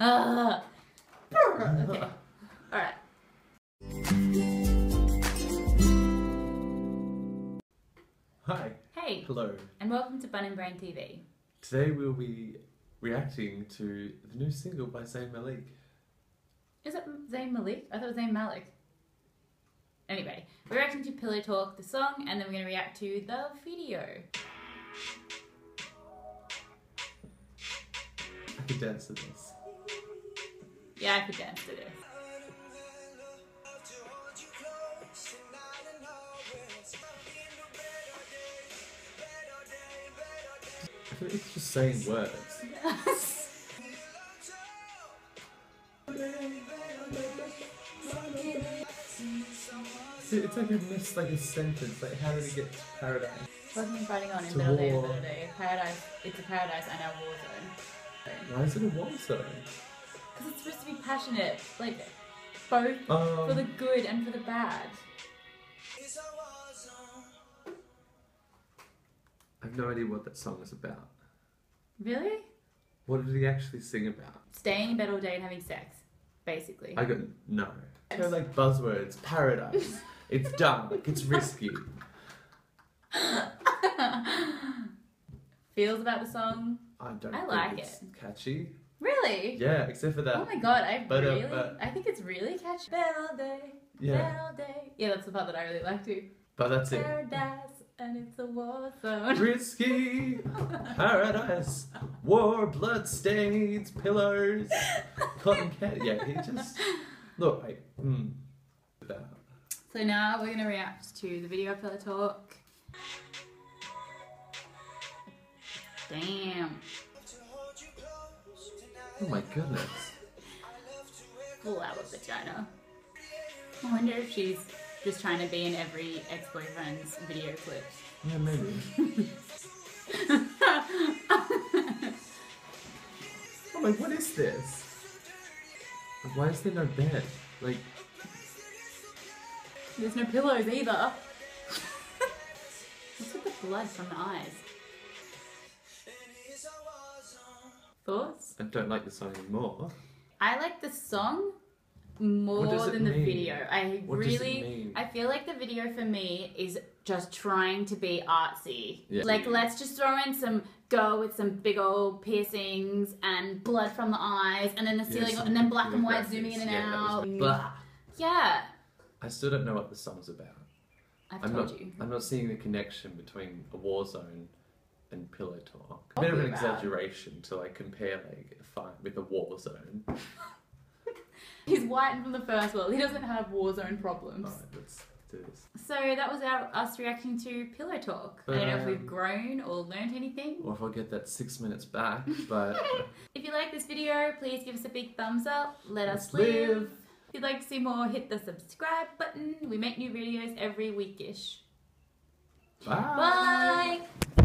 Ugh. okay. Alright. Hi, Hey, hello. and welcome to Bun and Bran TV. Today we'll be reacting to the new single by Zayn Malik. Is it Zayn Malik? I thought it was Zayn Malik. Anyway, we're reacting to Pillow Talk, the song, and then we're going to react to the video. I could dance to this. Yeah, I could dance to this. I feel like it's just saying words. See, it's like we missed like a sentence. Like, how did he get to paradise? Wasn't fighting on in Middle Day. Middle Day. Paradise, it's a paradise and our war zone. Why is it a war zone? Because it's supposed to be passionate, like both Um, for the good and for the bad. I have no idea what that song is about. Really? What did he actually sing about? Staying in bed all day and having sex, basically. I got no. They're like buzzwords. Paradise. it's dark. It's risky. Feels about the song. I don't. I like it's it. Catchy. Really? Yeah, except for that. Oh my god, I But, uh, really, but- I think it's really catchy. Bed all day, yeah, bed all day. Yeah, that's the part that I really like too. but that's it. Paradise and it's a war zone. Risky paradise, war, blood stains, pillows, cotton candy. Yeah, he just look. I, mm. So now we're gonna react to the video Pillow Talk. Damn. Oh my goodness. Full out of vagina. I wonder if she's just trying to be in every ex-boyfriend's video clip. Yeah, maybe. I'm like, what is this? Why is there no bed? Like, There's no pillows either. What's with the blood from the eyes? Thoughts? I don't like the song anymore. I like the song more What does it than the mean? video. I What does it really, mean? I feel like the video for me is just trying to be artsy. Yeah. Like, let's just throw in some girl with some big old piercings and blood from the eyes, and then the Yeah, ceiling, some and then black and white zooming in and Yeah, that was out. blah. Yeah, I still don't know what the song's about. I've I'm told not. you. I'm not seeing the connection between a war zone and pillow talk. A bit of an about- exaggeration to like compare like a fight with a war zone. He's white and from the first world. He doesn't have war zone problems. Alright, let's do this. So that was our us reacting to Pillow Talk. I don't know if we've Um, grown or learned anything. Or if I'll get that six minutes back, but If you like this video, please give us a big thumbs up. Let us Let's live. live. If you'd like to see more, hit the subscribe button. We make new videos every weekish. bye. Bye.